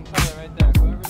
green color right there. Whoever